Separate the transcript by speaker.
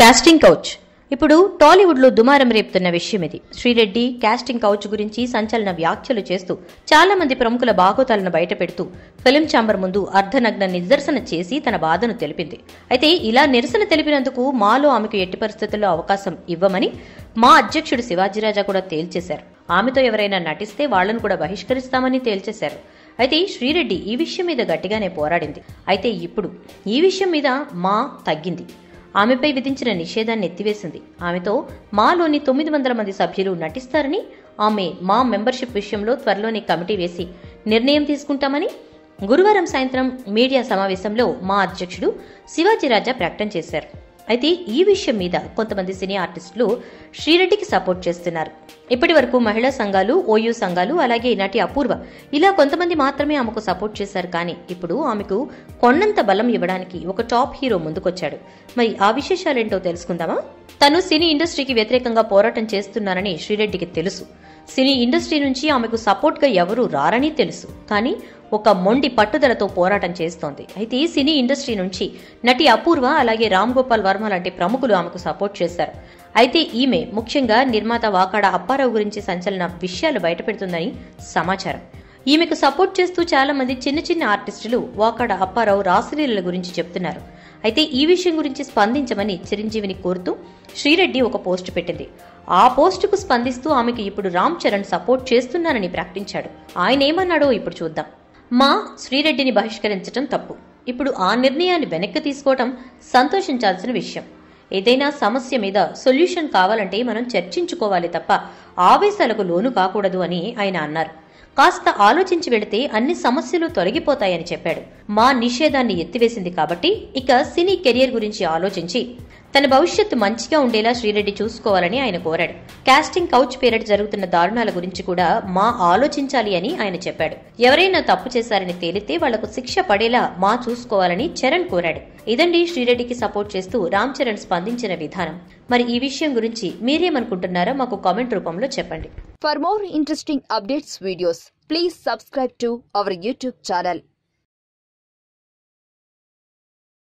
Speaker 1: Casting couch ఇప్పుడు టాలీవుడ్లో దుమారం రేపుతున్న విషయం ఇది. శ్రీరెడ్డి కాస్టింగ్ కౌచ్ గురించి సంచలన వ్యాఖ్యలు చేస్తూ చాలా మంది ప్రముఖుల బాగోతాలను బయటపెడుతూ ఫిలిం ఛాంబర్ ముందు అర్ధనగ్న నిదర్శన చేసి తన బాధను తెలిపింది. అయితే ఇలా నిరసన తెలిపినందుకు మాలో ఆమెకు ఎట్టి పరిస్థితుల్లో అవకాశం ఇవ్వమని మా అధ్యక్షుడు శివాజీరాజా కూడా తేల్చేశారు. ఆమెతో ఎవరైనా నటిస్తే వాళ్ళను కూడా బహిష్కరిస్తామని తేల్చేశారు. అయితే శ్రీరెడ్డి ఈ విషయం మీద గట్టిగానే పోరాడింది. అయితే ఇప్పుడు ఈ విషయం మీద మా తగ్గింది. ఆమెపై విధించిన నిషేధాన్ని ఎత్తివేసింది. ఆమెతో మాలోని తొమ్మిది వందల మంది సభ్యులు నటిస్తారని ఆమె మా మెంబర్షిప్ విషయంలో త్వరలోనే కమిటీ వేసి నిర్ణయం తీసుకుంటామని గురువారం సాయంత్రం మీడియా సమావేశంలో మా అధ్యక్షుడు శివాజీరాజా ప్రకటన చేశారు. అయితే ఈ విషయం మీద కొంతమంది సినీ ఆర్టిస్టులు శ్రీరెడ్డికి సపోర్ట్ చేస్తున్నారు. ఇప్పటి వరకు మహిళా సంఘాలు ఓయూ సంఘాలు అలాగే నటి అపూర్వ. ఇలా కొంతమంది మాత్రమే ఆమెకు సపోర్ట్ చేశారు కానీ ఇప్పుడు ఆమెకు కొన్నంత బలం ఇవ్వడానికి ఒక టాప్ హీరో ముందుకొచ్చాడు. మరి ఆ విశేషాలేంటో తెలుసుకుందామా? తను సినీ ఇండస్ట్రీకి వ్యతిరేకంగా పోరాటం చేస్తున్నారని శ్రీరెడ్డికి తెలుసు. సినీ ఇండస్ట్రీ నుంచి ఆమెకు సపోర్ట్గా ఎవరూ రారని తెలుసు. కానీ ఒక మొండి పట్టుదలతో పోరాటం చేస్తోంది. అయితే ఈ సినీ ఇండస్ట్రీ నుంచి నటి అపూర్వ అలాగే రామ్ గోపాల్ వర్మ లాంటి ప్రముఖులు ఆమెకు సపోర్ట్ చేశారు. అయితే ఈమె ముఖ్యంగా నిర్మాత వాకాడ అప్పారావు గురించి సంచలన విషయాలు బయటపెడుతుందని సమాచారం. ఈమెకు సపోర్ట్ చేస్తూ చాలా మంది చిన్న చిన్న ఆర్టిస్టులు వాకాడ అప్పారావు రాసలీలల గురించి చెప్తున్నారు. అయితే ఈ విషయం గురించి స్పందించమని చిరంజీవిని కోరుతూ శ్రీరెడ్డి ఒక పోస్ట్ పెట్టింది. ఆ పోస్టుకు స్పందిస్తూ ఆమెకు ఇప్పుడు రామ్ చరణ్ సపోర్ట్ చేస్తున్నానని ప్రకటించాడు. ఆయన ఏమన్నాడో ఇప్పుడు చూద్దాం. మా శ్రీరెడ్డిని బహిష్కరించడం తప్పు. ఇప్పుడు ఆ నిర్ణయాన్ని వెనక్కి తీసుకోవటం సంతోషించాల్సిన విషయం. ఏదైనా సమస్య మీద సొల్యూషన్ కావాలంటే మనం చర్చించుకోవాలి తప్ప ఆవేశాలకు లోను కాకూడదు అని ఆయన అన్నారు. కాస్త ఆలోచించి వెళితే అన్ని సమస్యలు తొలగిపోతాయని చెప్పాడు. మా నిషేధాన్ని ఎత్తివేసింది కాబట్టి ఇక సినీ కెరియర్ గురించి ఆలోచించి తన భవిష్యత్తు మంచిగా ఉండేలా శ్రీరెడ్డి చూసుకోవాలని ఆయన కోరాడు. కాస్టింగ్ కౌచ్ పేరిట జరుగుతున్న దారుణాల గురించి కూడా మా ఆలోచించాలి అని ఆయన చెప్పాడు. ఎవరైనా తప్పు చేశారని తేలితే వాళ్ళకు శిక్ష పడేలా మా చూసుకోవాలని చరణ్ కోరాడు. ఇదండి శ్రీరెడ్డికి సపోర్ట్ చేస్తూ రామ్ చరణ్ స్పందించిన విధానం. మరి ఈ విషయం గురించి మీరేమనుకుంటున్నారో మాకు కామెంట్ రూపంలో చెప్పండి.
Speaker 2: For more interesting updates videos please subscribe to our YouTube channel